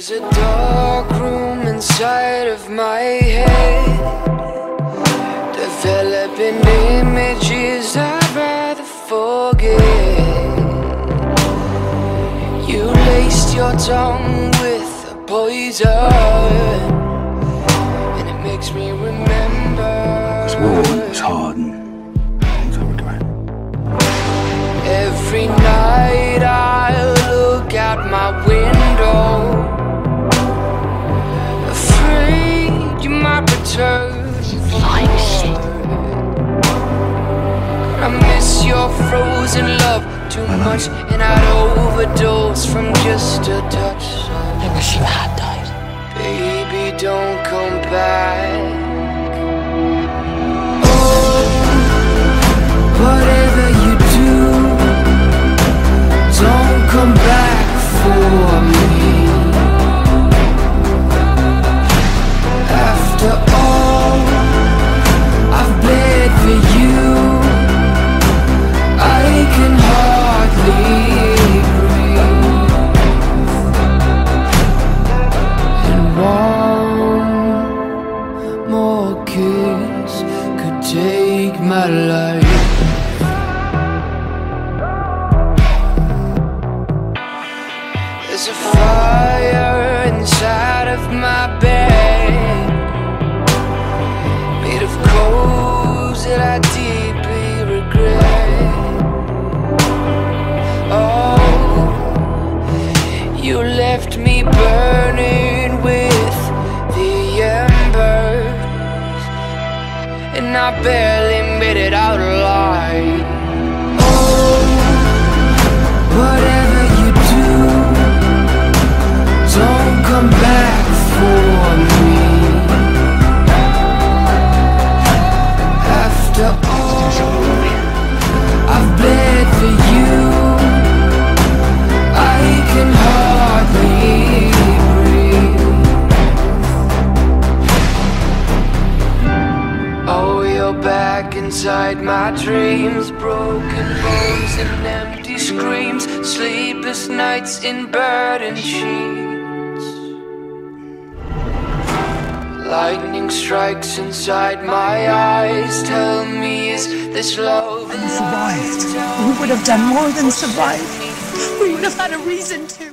There's a dark room inside of my head. Developing images I'd rather forget. You laced your tongue with a poison And it makes me remember This war was hard frozen love too much And I'd overdose from just a touch. I wish you had died. Baby, don't come back take my life There's a fire inside of my bed. Made of coals that I deeply regret. Oh, you left me burning with the embers. And I barely back inside my dreams Broken bones and empty screams Sleepless nights in burdened sheets Lightning strikes inside my eyes Tell me, is this love? survived. We would have done more than survive. We would have had a reason to.